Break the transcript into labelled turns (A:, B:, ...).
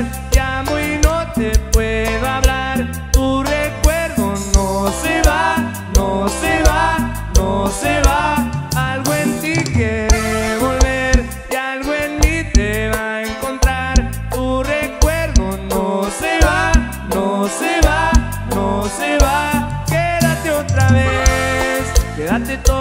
A: hablar, ya muy no te puedo hablar. Tu recuerdo no se va, no se va, no se va. Algo en ti quiere volver y algo en mí te va a encontrar. Tu recuerdo no se va, no se va, no se va. Quédate otra vez, quédate todo.